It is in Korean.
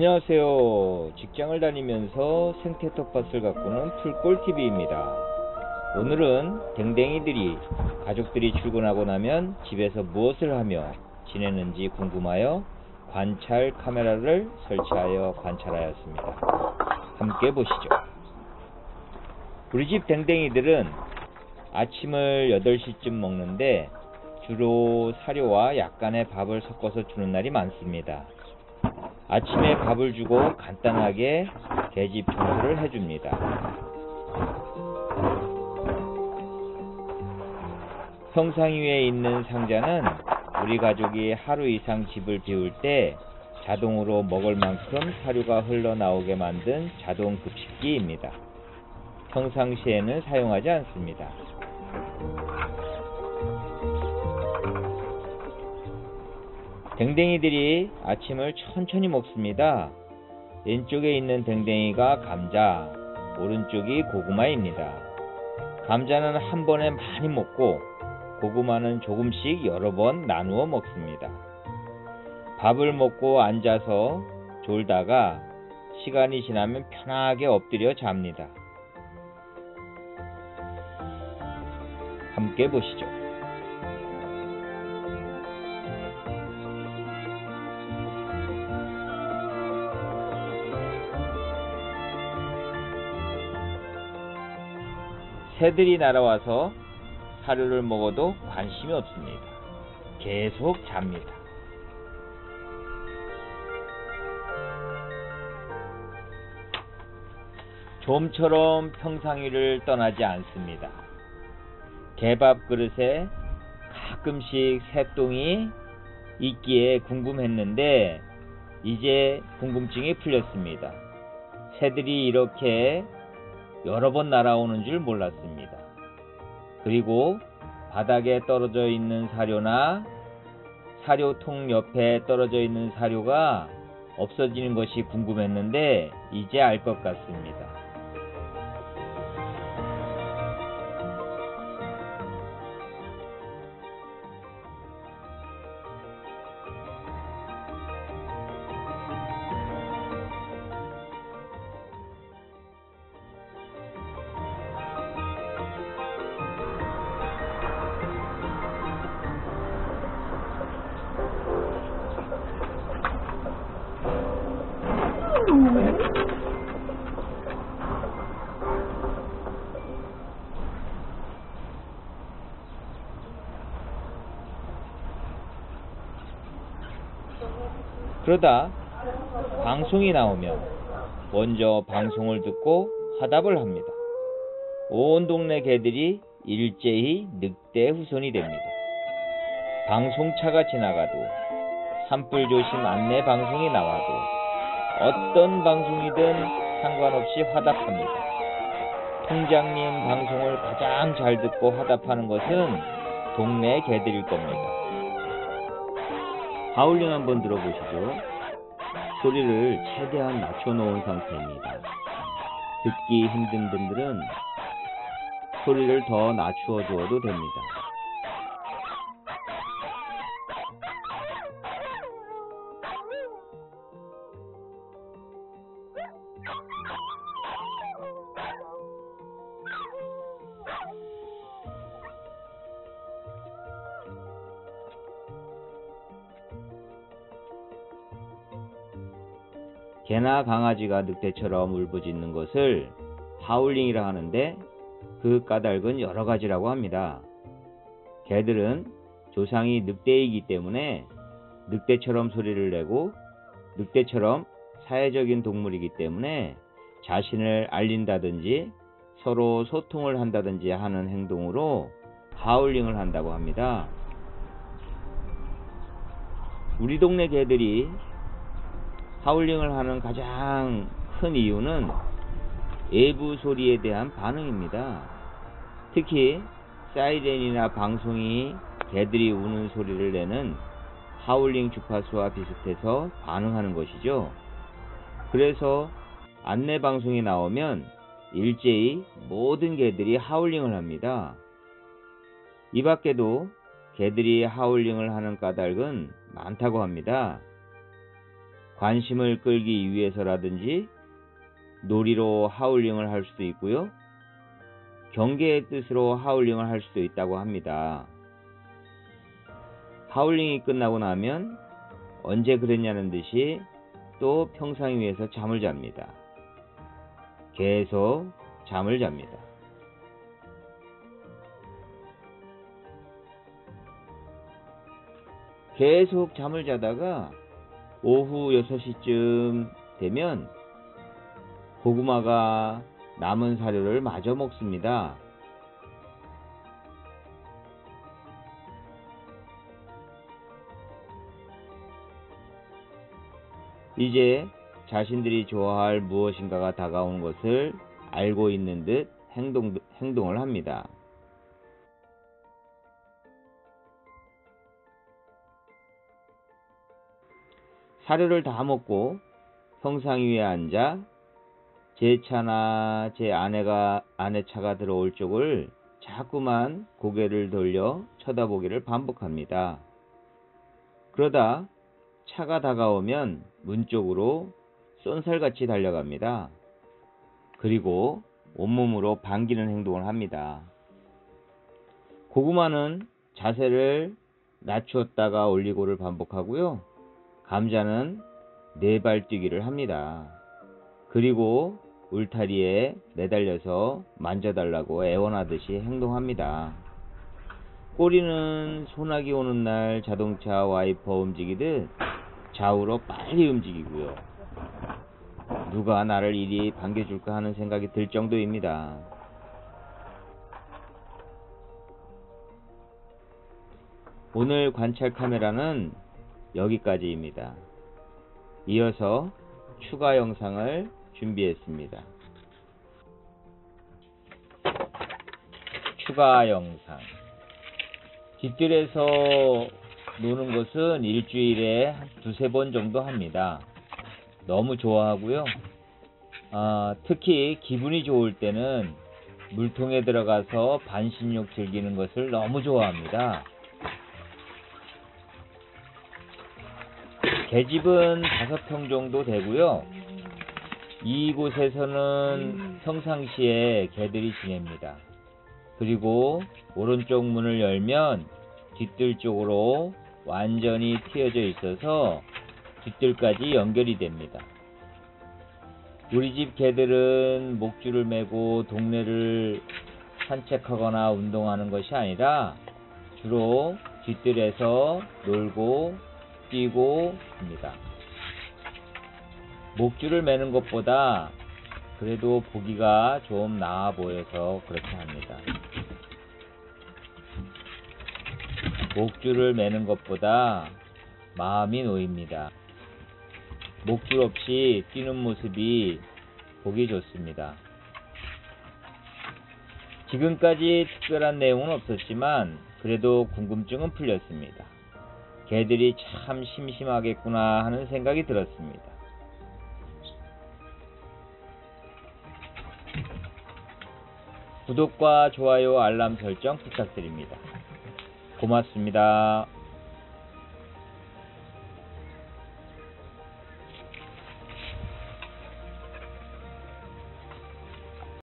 안녕하세요. 직장을 다니면서 생태 텃밭을 가꾸는 풀꿀TV입니다. 오늘은 댕댕이들이 가족들이 출근하고 나면 집에서 무엇을 하며 지내는지 궁금하여 관찰 카메라를 설치하여 관찰하였습니다. 함께 보시죠. 우리 집 댕댕이들은 아침을 8시쯤 먹는데 주로 사료와 약간의 밥을 섞어서 주는 날이 많습니다. 아침에 밥을 주고 간단하게 계집 청소를 해줍니다. 평상 위에 있는 상자는 우리 가족이 하루 이상 집을 비울 때 자동으로 먹을 만큼 사료가 흘러나오게 만든 자동 급식기입니다. 평상시에는 사용하지 않습니다. 댕댕이들이 아침을 천천히 먹습니다. 왼쪽에 있는 댕댕이가 감자, 오른쪽이 고구마입니다. 감자는 한 번에 많이 먹고 고구마는 조금씩 여러 번 나누어 먹습니다. 밥을 먹고 앉아서 졸다가 시간이 지나면 편하게 엎드려 잡니다. 함께 보시죠. 새들이 날아와서 사료를 먹어도 관심이 없습니다. 계속 잡니다. 좀처럼 평상 위를 떠나지 않습니다. 개밥 그릇에 가끔씩 새똥이 있기에 궁금했는데 이제 궁금증이 풀렸습니다. 새들이 이렇게 여러 번 날아오는 줄 몰랐습니다. 그리고 바닥에 떨어져 있는 사료나 사료통 옆에 떨어져 있는 사료가 없어지는 것이 궁금했는데 이제 알 것 같습니다. 그러다 방송이 나오면 먼저 방송을 듣고 화답을 합니다. 온 동네 개들이 일제히 늑대 후손이 됩니다. 방송차가 지나가도 산불 조심 안내 방송이 나와도 어떤 방송이든 상관없이 화답합니다. 통장님 방송을 가장 잘 듣고 화답하는 것은 동네 개들일 겁니다. 하울링 한번 들어보시죠. 소리를 최대한 낮춰놓은 상태입니다. 듣기 힘든 분들은 소리를 더 낮추어 주어도 됩니다. 개나 강아지가 늑대처럼 울부짖는 것을 하울링이라 하는데 그 까닭은 여러 가지라고 합니다. 개들은 조상이 늑대이기 때문에 늑대처럼 소리를 내고 늑대처럼 사회적인 동물이기 때문에 자신을 알린다든지 서로 소통을 한다든지 하는 행동으로 하울링을 한다고 합니다. 우리 동네 개들이 하울링을 하는 가장 큰 이유는 외부 소리에 대한 반응입니다. 특히 사이렌이나 방송이 개들이 우는 소리를 내는 하울링 주파수와 비슷해서 반응하는 것이죠. 그래서 안내 방송이 나오면 일제히 모든 개들이 하울링을 합니다. 이 밖에도 개들이 하울링을 하는 까닭은 많다고 합니다. 관심을 끌기 위해서라든지 놀이로 하울링을 할 수도 있고요. 경계의 뜻으로 하울링을 할 수도 있다고 합니다. 하울링이 끝나고 나면 언제 그랬냐는 듯이 또 평상 위에서 잠을 잡니다. 계속 잠을 잡니다. 계속 잠을 자다가 오후 6시쯤 되면 고구마가 남은 사료를 마저 먹습니다. 이제 자신들이 좋아할 무엇인가가 다가오는 것을 알고 있는 듯 행동, 행동을 합니다. 사료를 다 먹고 평상 위에 앉아 제 차나 제 아내가 아내 차가 들어올 쪽을 자꾸만 고개를 돌려 쳐다보기를 반복합니다. 그러다 차가 다가오면 문 쪽으로 쏜살같이 달려갑니다. 그리고 온몸으로 반기는 행동을 합니다. 고구마는 자세를 낮추었다가 올리고를 반복하고요. 감자는 네 발 뛰기를 합니다. 그리고 울타리에 매달려서 만져달라고 애원하듯이 행동합니다. 꼬리는 소나기 오는 날 자동차 와이퍼 움직이듯 좌우로 빨리 움직이고요. 누가 나를 이리 반겨줄까 하는 생각이 들 정도입니다. 오늘 관찰 카메라는 여기까지입니다. 이어서 추가 영상을 준비했습니다. 추가 영상 뒷뜰에서 노는 것은 일주일에 두세 번 정도 합니다. 너무 좋아하고요. 아, 특히 기분이 좋을 때는 물통에 들어가서 반신욕 즐기는 것을 너무 좋아합니다. 계집은 다섯 평 정도 되고요. 이곳에서는 평상시에 개들이 지냅니다. 그리고 오른쪽 문을 열면 뒷뜰 쪽으로 완전히 트여져 있어서 뒷뜰까지 연결이 됩니다. 우리 집 개들은 목줄을 메고 동네를 산책하거나 운동하는 것이 아니라 주로 뒷뜰에서 놀고 뛰고 합니다. 목줄을 매는 것보다 그래도 보기가 좀 나아 보여서 그렇게 합니다. 목줄을 매는 것보다 마음이 놓입니다. 목줄 없이 뛰는 모습이 보기 좋습니다. 지금까지 특별한 내용은 없었지만 그래도 궁금증은 풀렸습니다. 개들이 참 심심하겠구나 하는 생각이 들었습니다. 구독과 좋아요 알람 설정 부탁드립니다. 고맙습니다.